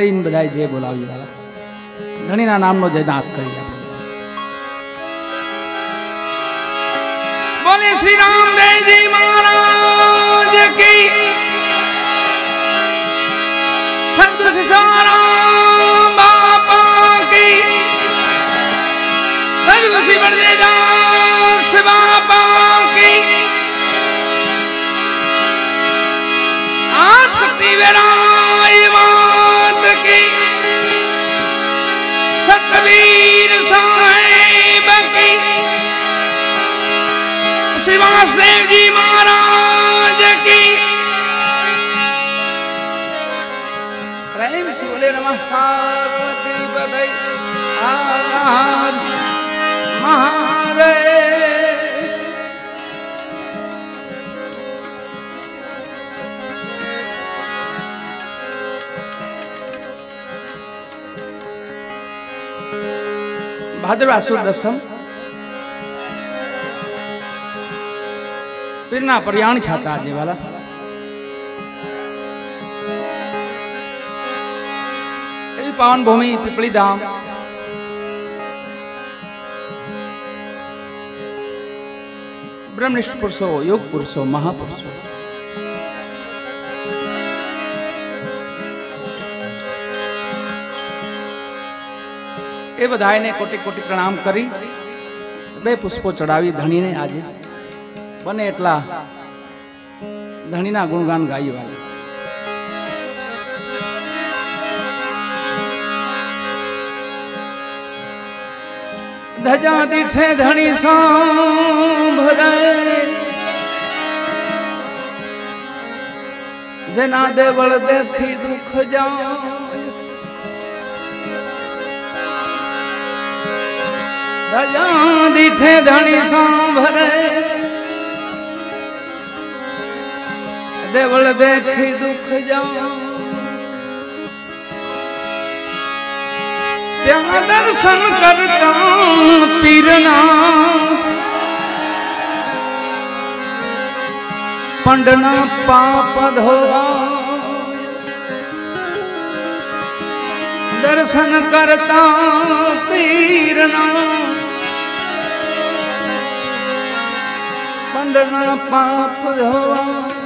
લઈને બધાય જે બોલાવી વાળા. ધણીના નામનો જય નાથ કરી આપણે બોલે શ્રી રામદેવજી મહારાજ કી. સદગુરુ સિસારામ બાપા કી. સદગુરુ શ્રી બળદેવદાસ બાપા કી. આ શક્તિ વેરાય ગુરુદેવજી મહારાજ કી. પ્રેમ શિવલે નમઃ પાર્વતી પદય આરાધ મહાદેવ. ભાદરવાસુ દસમ. પીરના પર્યાણ ખ્યાતા આજે વાલા. એવી પાવન ભૂમિ પીપળી ધામ. બ્રહ્મનિષ્ઠ પુરુષો, યોગ પુરુષો, મહાપુરુષો. એ બધાને કોટી કોટી પ્રણામ કરી, બે પુષ્પો ચડાવી ધણીને આજે. બને એટલા ધણીના ગુણગાન ગાઈ વાલે ધજા દીઠે ધણી સાંભળે જેના દેવળ દેખી દુખ જા ધજા દીઠે ધણી સાંભળે દેવળ દેખી દુખ જાઉં ત્યાં દર્શન કરતા પીરના. પંડના પાપ ધોવા. દર્શન કરતા પીરના. પંડના પાપ ધોવા.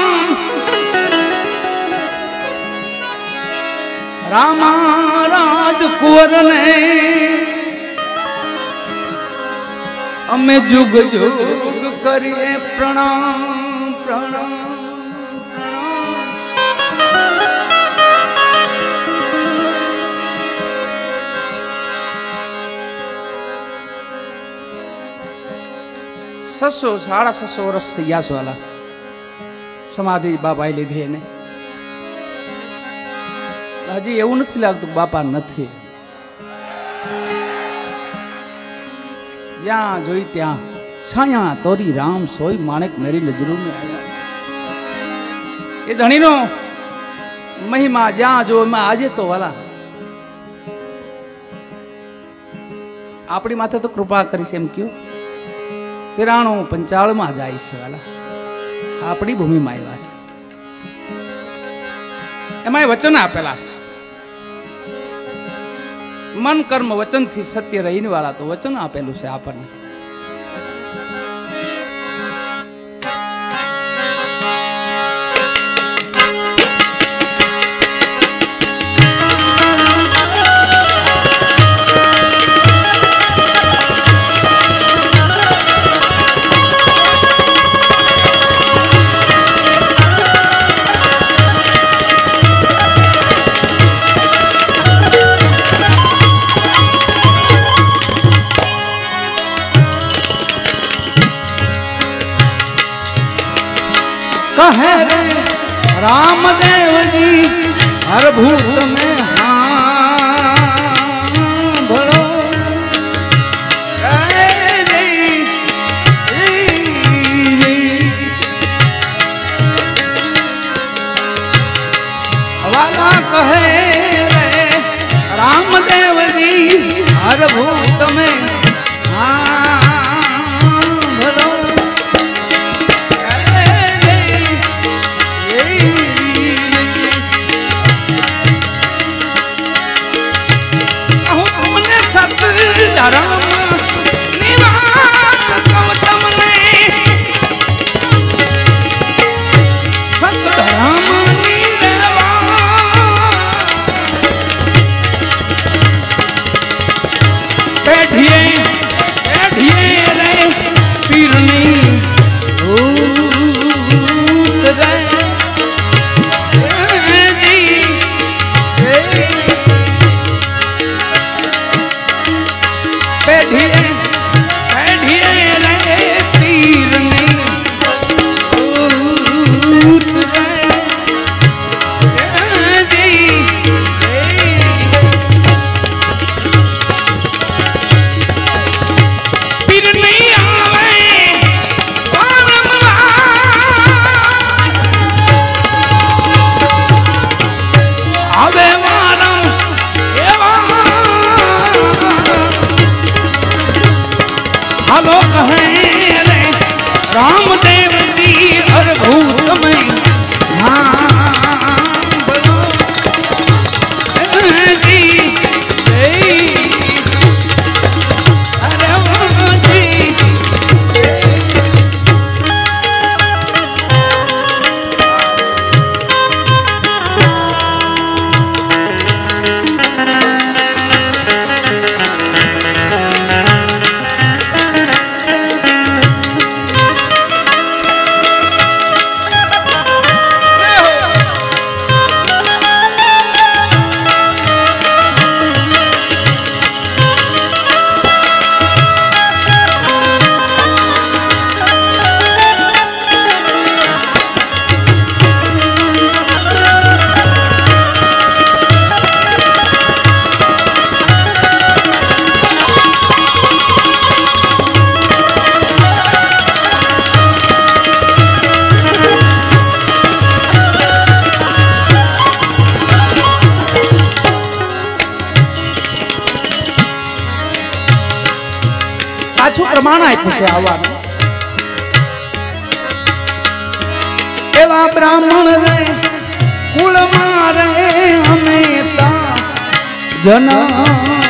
રામા રાજકુંવર ને અમે જુગ જુગ કરીએ પ્રણામ પ્રણામ સસો, સાડા સસો વર્ષ થઈ ગયા છો સમાધિ બાપાએ લીધી એને. હજી એવું નથી લાગતું બાપા નથી. જ્યાં જોઈ ત્યાં છાયા તોરી રામ સોય માણેક મેરી નજરો એ ધણીનો મહિમા જ્યાં જો એમાં આજે તો વાલા. આપણી માથે તો કૃપા કરીશ એમ કયો. પિરાણું પંચાળમાં જાય છે વાલા. આપણી ભૂમિમાં આવ્યા છે. એમાં વચન આપેલા છે. મન કર્મ વચનથી સત્ય રહીને વાળા તો વચન આપેલું છે આપણને. प्रभु तमें પ્રમાણ આપ્યું છે આવવાનું. એવા બ્રાહ્મણ રે કુળમાં રે અમે જના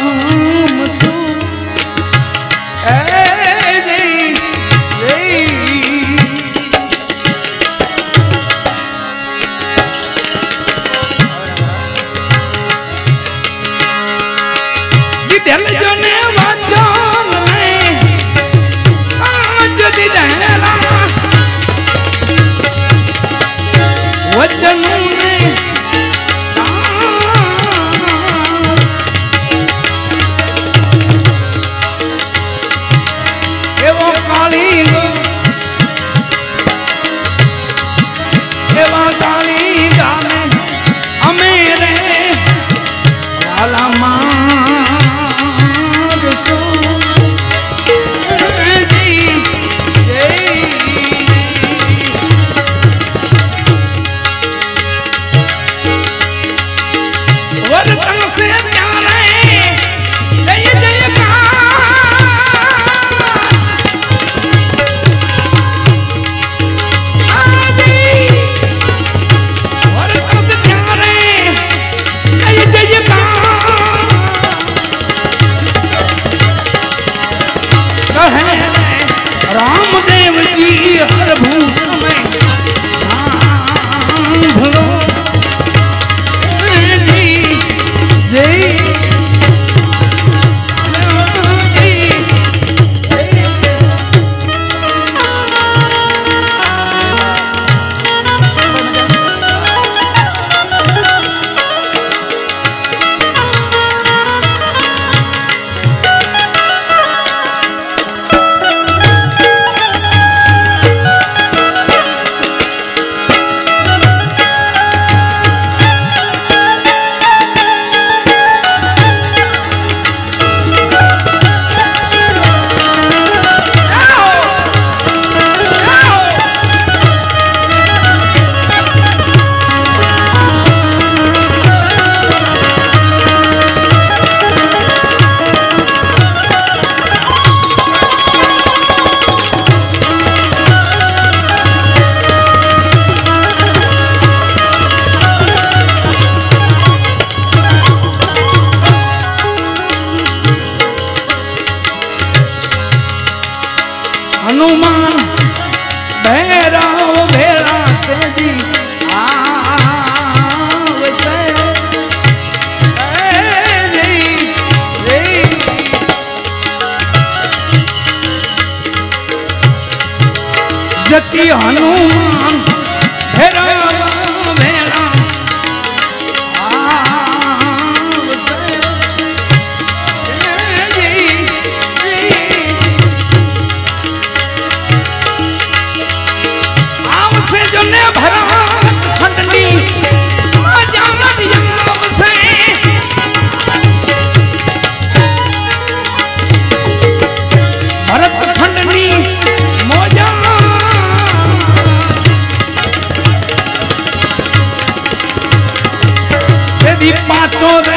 Todo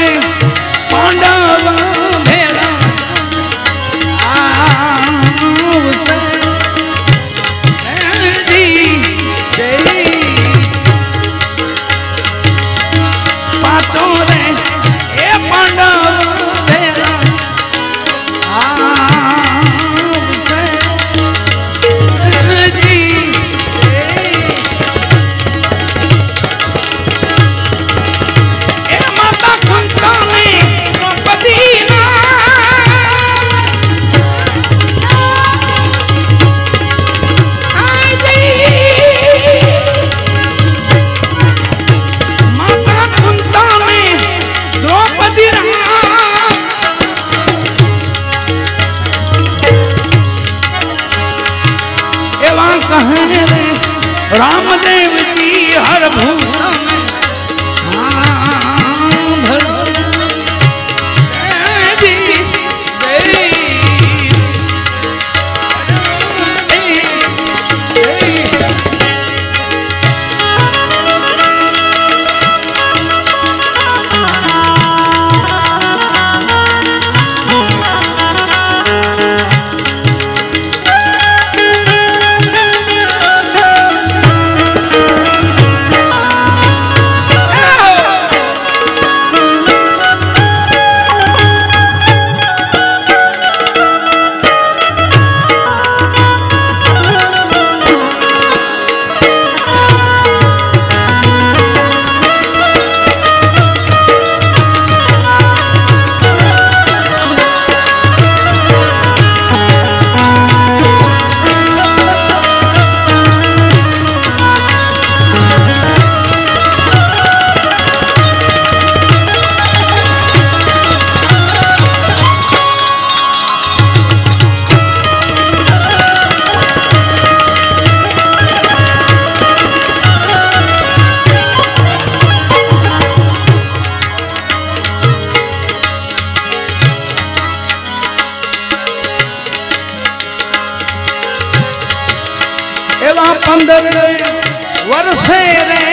વર્ષે રે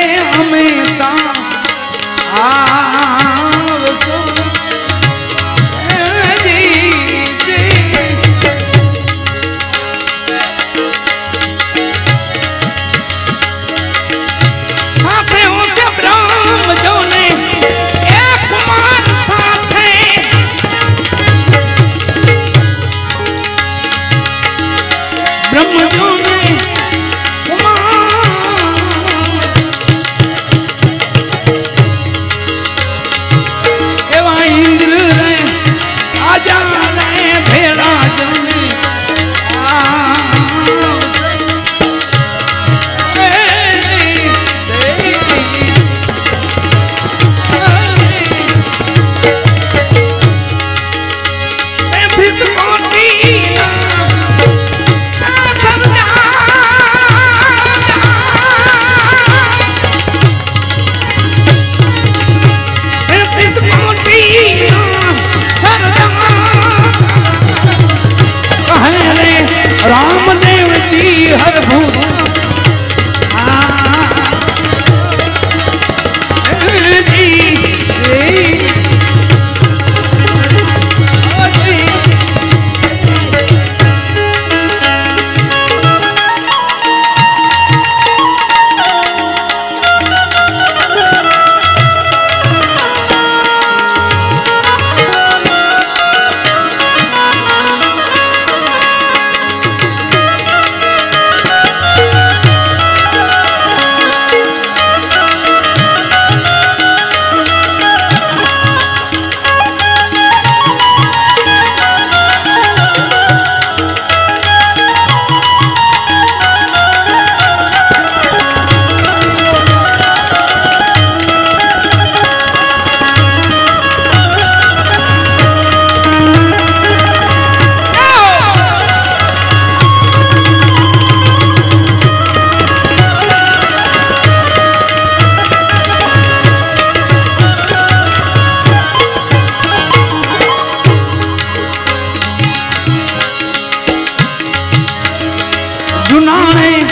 જાણે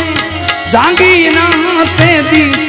જાગી ના તેથી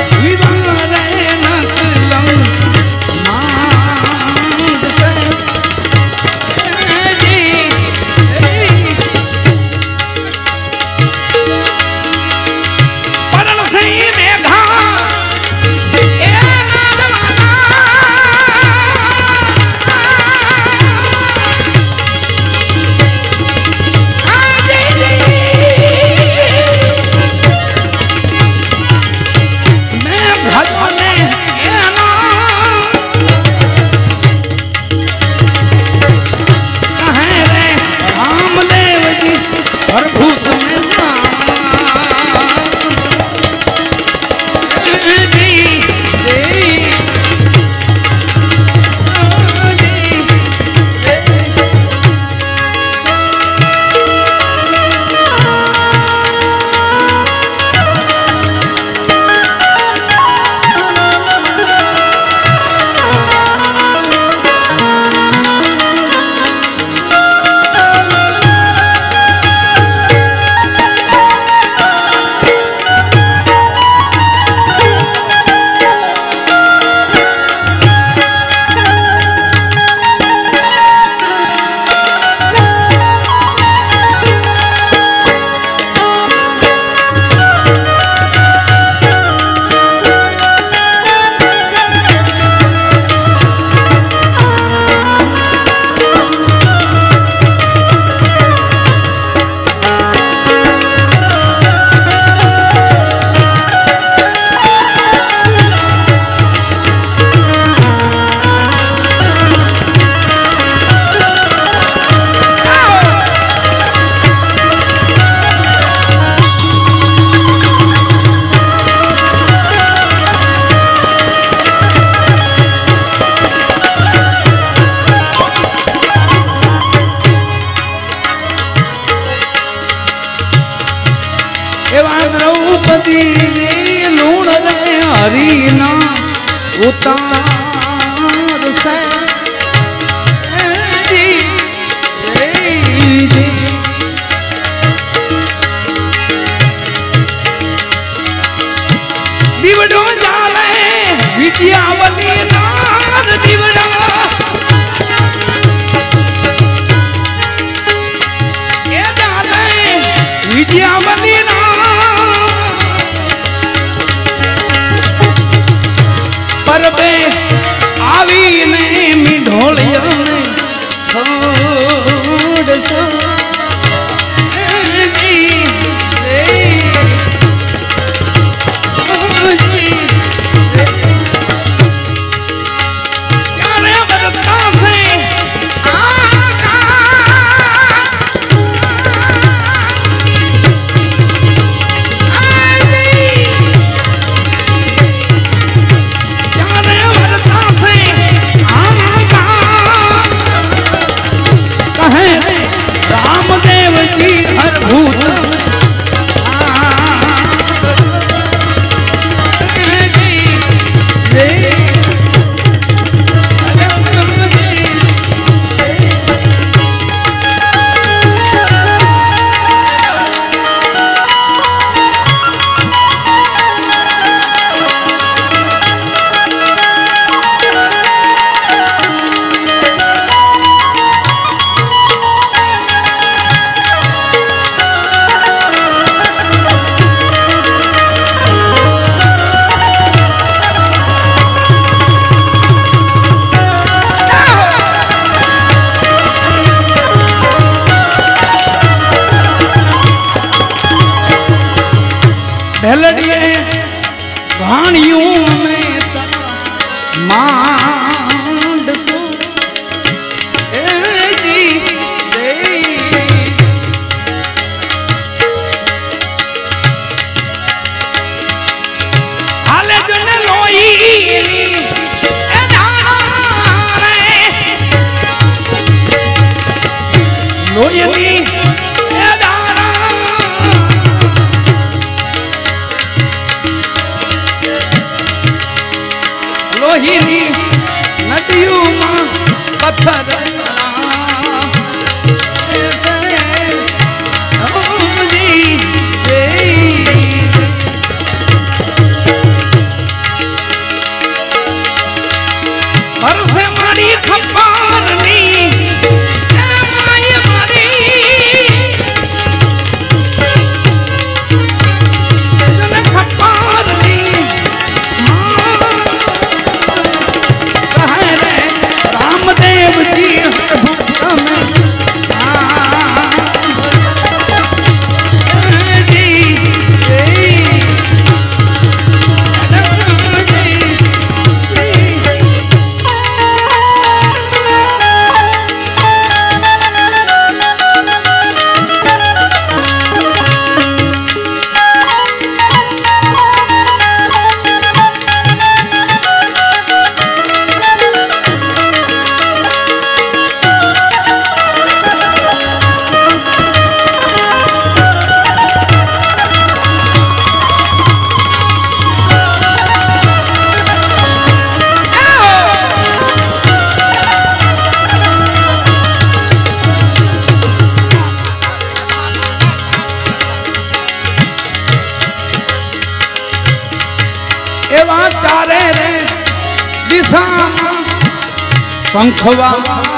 શંખવા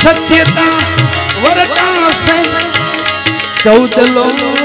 સત્યતા વરતા છે ચૌદ લોકમાં